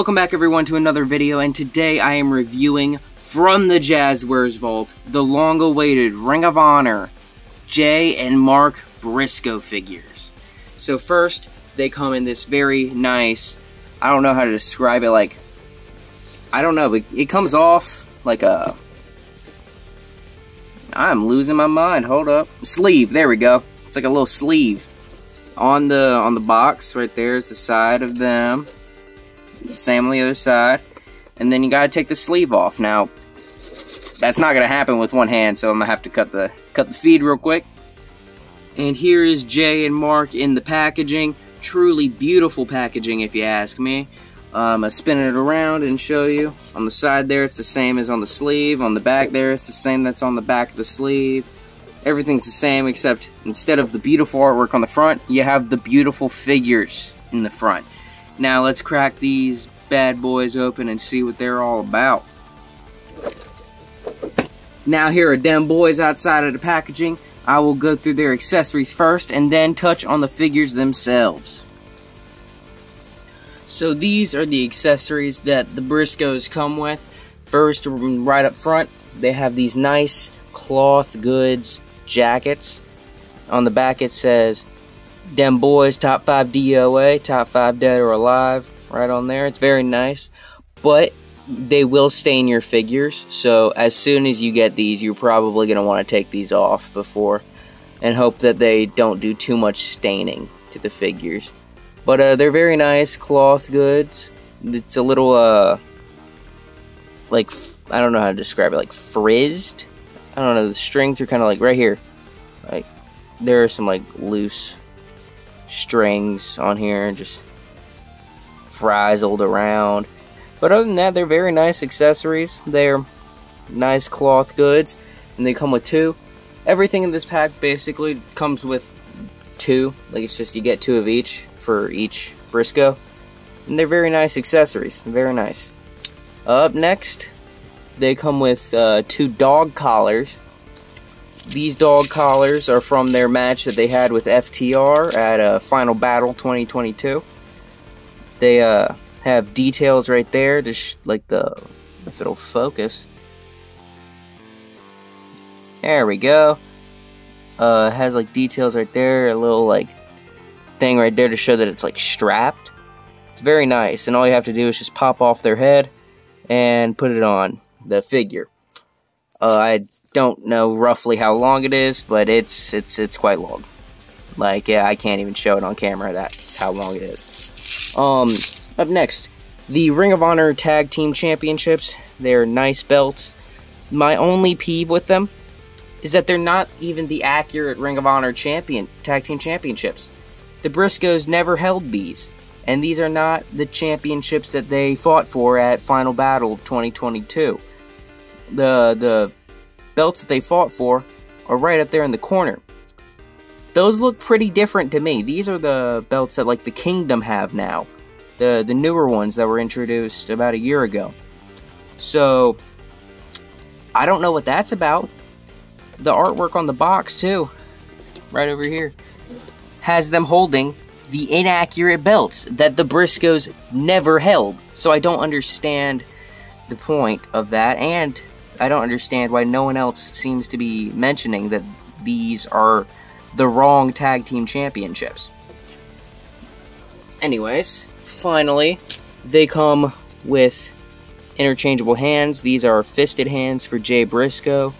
Welcome back everyone to another video and today I am reviewing from the Jazwares Vault the long-awaited Ring of Honor Jay and Mark Briscoe figures. So first, they come in this very nice, I don't know how to describe it, like, I don't know, but it comes off like a, I'm losing my mind, hold up, sleeve, there we go. It's like a little sleeve. On the on the box right there is the side of them same on the other side. And then you gotta take the sleeve off. Now, that's not gonna happen with one hand, so I'm gonna have to cut the cut the feed real quick. And here is Jay and Mark in the packaging. Truly beautiful packaging, if you ask me. Um, I spin it around and show you. On the side there, it's the same as on the sleeve. On the back there, it's the same that's on the back of the sleeve. Everything's the same, except instead of the beautiful artwork on the front, you have the beautiful figures in the front. Now let's crack these bad boys open and see what they're all about. Now here are them boys outside of the packaging. I will go through their accessories first and then touch on the figures themselves. So these are the accessories that the Briscoes come with. First, right up front, they have these nice cloth goods jackets. On the back it says them boys, top five DOA, top five dead or alive, right on there. It's very nice, but they will stain your figures. So as soon as you get these, you're probably going to want to take these off before and hope that they don't do too much staining to the figures. But uh, they're very nice cloth goods. It's a little, uh, like, I don't know how to describe it, like frizzed. I don't know, the strings are kind of like right here. Like, there are some, like, loose strings on here and just frizzled around. But other than that, they're very nice accessories. They're nice cloth goods, and they come with two. Everything in this pack basically comes with two. Like it's just you get two of each for each Briscoe. And they're very nice accessories. Very nice. Up next, they come with uh, two dog collars. These dog collars are from their match that they had with FTR at uh, Final Battle 2022. They uh, have details right there, just like the if it'll focus. There we go. Uh, has like details right there, a little like thing right there to show that it's like strapped. It's very nice, and all you have to do is just pop off their head and put it on the figure. Uh, I don't know roughly how long it is, but it's it's it's quite long. Like yeah, I can't even show it on camera. That's how long it is. Um, up next, the Ring of Honor Tag Team Championships. They're nice belts. My only peeve with them is that they're not even the accurate Ring of Honor champion tag team championships. The Briscoes never held these, and these are not the championships that they fought for at Final Battle of 2022. The the belts that they fought for are right up there in the corner. Those look pretty different to me. These are the belts that like the Kingdom have now. The the newer ones that were introduced about a year ago. So I don't know what that's about. The artwork on the box too, right over here, has them holding the inaccurate belts that the Briscoes never held. So I don't understand the point of that and I don't understand why no one else seems to be mentioning that these are the wrong tag team championships. Anyways, finally, they come with interchangeable hands. These are fisted hands for Jay Briscoe.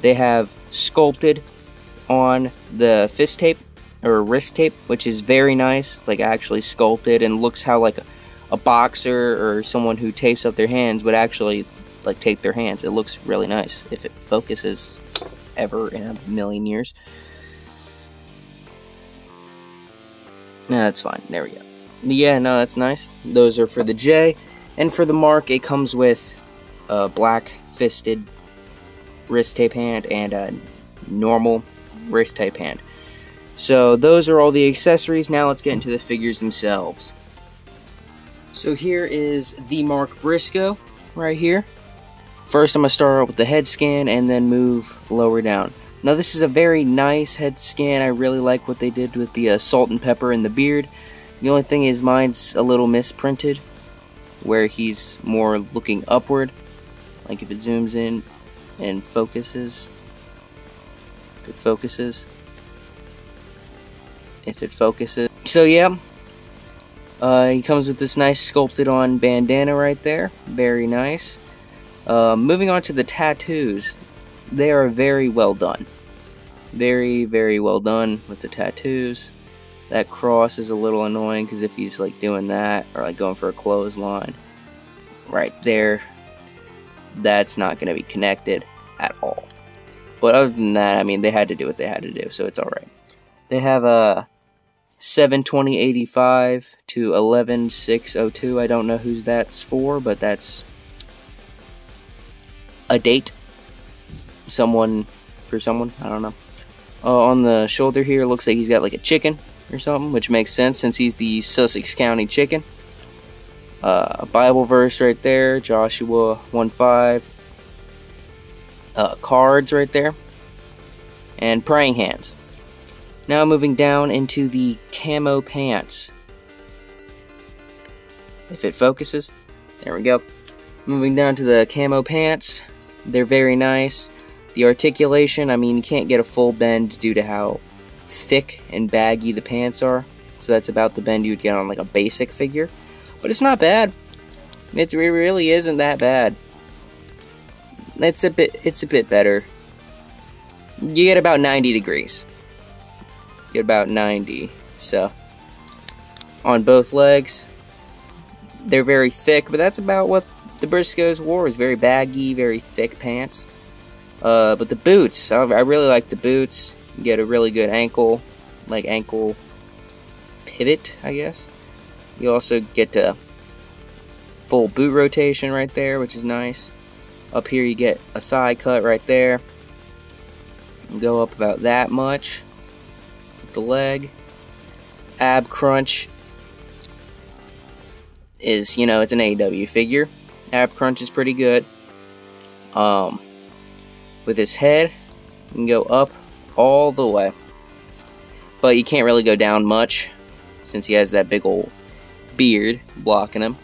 They have sculpted on the fist tape or wrist tape, which is very nice. It's like actually sculpted and looks how like a, a boxer or someone who tapes up their hands would actually like tape their hands. It looks really nice if it focuses ever in a million years. No, that's fine. There we go. Yeah, no, that's nice. Those are for the Jay. And for the Mark, it comes with a black fisted wrist tape hand and a normal wrist tape hand. So those are all the accessories. Now let's get into the figures themselves. So here is the Mark Briscoe right here. First, I'm going to start out with the head scan and then move lower down. Now, this is a very nice head scan. I really like what they did with the uh, salt and pepper and the beard. The only thing is mine's a little misprinted. where he's more looking upward. Like if it zooms in and focuses. If it focuses. If it focuses. So yeah. Uh, he comes with this nice sculpted on bandana right there. Very nice. Uh, moving on to the tattoos. They are very well done. Very, very well done with the tattoos. That cross is a little annoying because if he's like doing that or like going for a clothesline right there, that's not going to be connected at all. But other than that, I mean, they had to do what they had to do, so it's alright. They have a 72085 to 11602. I don't know who that's for, but that's a date. Someone for someone, I don't know. Uh, on the shoulder here, looks like he's got like a chicken or something, which makes sense since he's the Sussex County chicken. Uh, Bible verse right there, Joshua 1 5. Uh, cards right there. And praying hands. Now moving down into the camo pants. If it focuses, there we go. Moving down to the camo pants, they're very nice. The articulation, I mean, you can't get a full bend due to how thick and baggy the pants are. So that's about the bend you'd get on like a basic figure. But it's not bad. It really isn't that bad. It's a bit it's a bit better. You get about 90 degrees. Get about 90. So on both legs. They're very thick, but that's about what the Briscoes wore. Is very baggy, very thick pants. Uh, but the boots, I, I really like the boots. You get a really good ankle, like ankle pivot, I guess. You also get a full boot rotation right there, which is nice. Up here you get a thigh cut right there. Go up about that much. With the leg. Ab crunch is, you know, it's an AEW figure. Ab crunch is pretty good. Um, with his head, you can go up all the way. But you can't really go down much since he has that big old beard blocking him.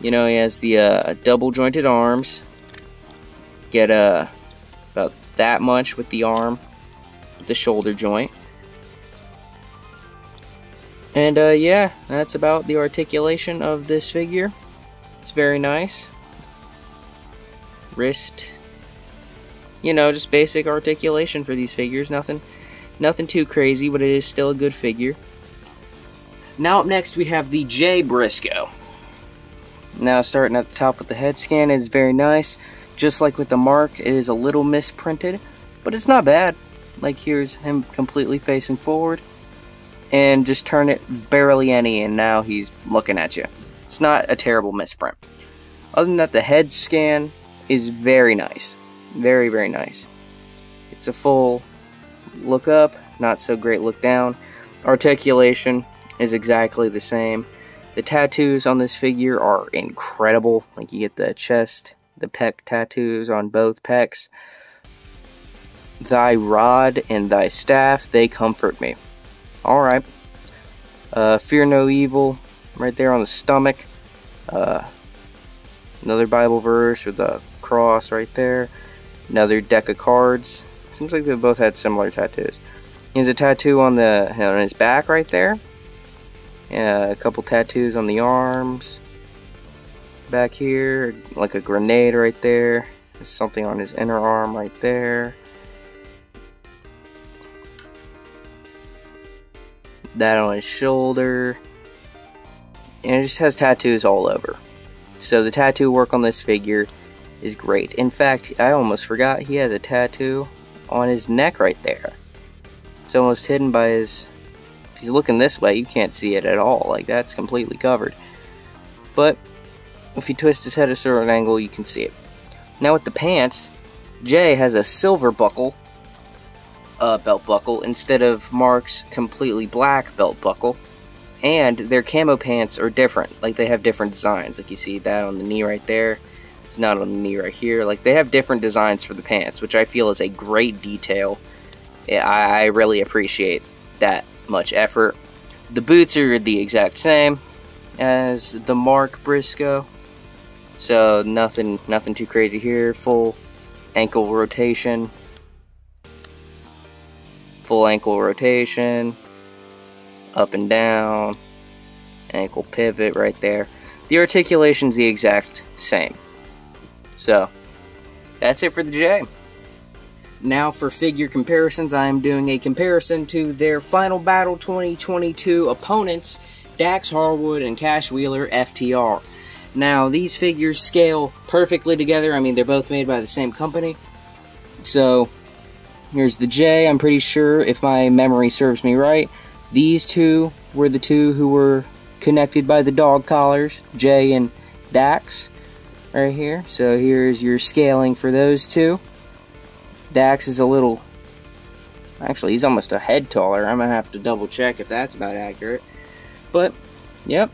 You know, he has the uh, double jointed arms. Get uh, about that much with the arm, the shoulder joint. And uh, yeah, that's about the articulation of this figure. It's very nice. Wrist you know, just basic articulation for these figures. Nothing, nothing too crazy, but it is still a good figure. Now up next we have the Jay Briscoe. Now starting at the top with the head scan it is very nice. Just like with the mark, it is a little misprinted, but it's not bad. Like here's him completely facing forward. And just turn it barely any and now he's looking at you. It's not a terrible misprint. Other than that, the head scan is very nice. Very, very nice. It's a full look up, not so great look down. Articulation is exactly the same. The tattoos on this figure are incredible. Like you get the chest, the pec tattoos on both pecs. Thy rod and thy staff, they comfort me. Alright. Uh, Fear no evil, right there on the stomach. Uh, another Bible verse with a cross right there. Another deck of cards. Seems like they both had similar tattoos. He has a tattoo on the on his back right there. Yeah, a couple tattoos on the arms. Back here, like a grenade right there. There's something on his inner arm right there. That on his shoulder. And it just has tattoos all over. So the tattoo work on this figure is great. In fact, I almost forgot he has a tattoo on his neck right there. It's almost hidden by his... If he's looking this way, you can't see it at all. Like, that's completely covered. But, if you twist his head a certain angle, you can see it. Now with the pants, Jay has a silver buckle, uh, belt buckle, instead of Mark's completely black belt buckle. And their camo pants are different. Like, they have different designs. Like, you see that on the knee right there it's not on the knee right here. Like, they have different designs for the pants, which I feel is a great detail. I, really appreciate that much effort. The boots are the exact same as the Mark Briscoe. So nothing nothing too crazy here. Full ankle rotation. Full ankle rotation. Up and down. Ankle pivot right there. The articulation's the exact same. So that's it for the Jay. Now for figure comparisons, I am doing a comparison to their Final Battle 2022 opponents, Dax Harwood and Cash Wheeler FTR. Now, these figures scale perfectly together. I mean, they're both made by the same company. So, here's the Jay. I'm pretty sure, if my memory serves me right, these two were the two who were connected by the dog collars, Jay and Dax, right here. So, here's your scaling for those two. Dax is a little... Actually, he's almost a head taller. I'm going to have to double check if that's about accurate. But, yep,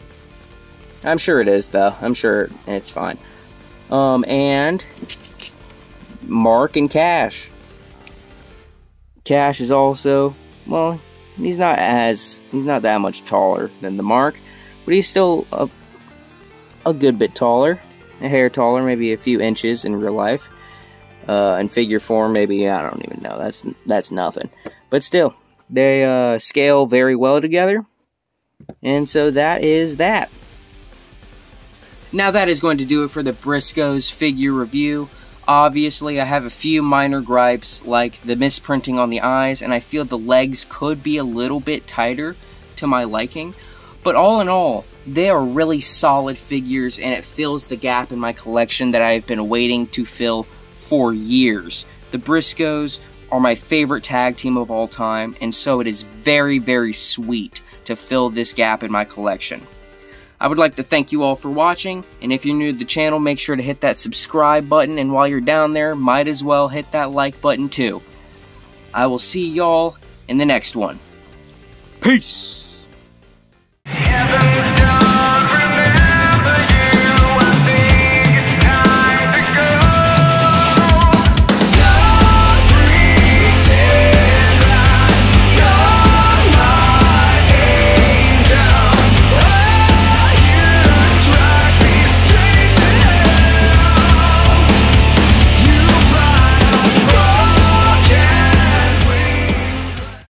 I'm sure it is, though. I'm sure it's fine. Um, and Mark and Cash. Cash is also, well, he's not as, he's not that much taller than the Mark, but he's still a, a good bit taller. A hair taller, maybe a few inches in real life. Uh, in figure form, maybe, I don't even know. That's, that's nothing. But still, they uh, scale very well together. And so that is that. Now that is going to do it for the Briscoes figure review. Obviously, I have a few minor gripes, like the misprinting on the eyes, and I feel the legs could be a little bit tighter to my liking. But all in all, they are really solid figures, and it fills the gap in my collection that I've been waiting to fill for years. The Briscoes are my favorite tag team of all time, and so it is very, very sweet to fill this gap in my collection. I would like to thank you all for watching, and if you're new to the channel, make sure to hit that subscribe button, and while you're down there, might as well hit that like button too. I will see y'all in the next one. Peace!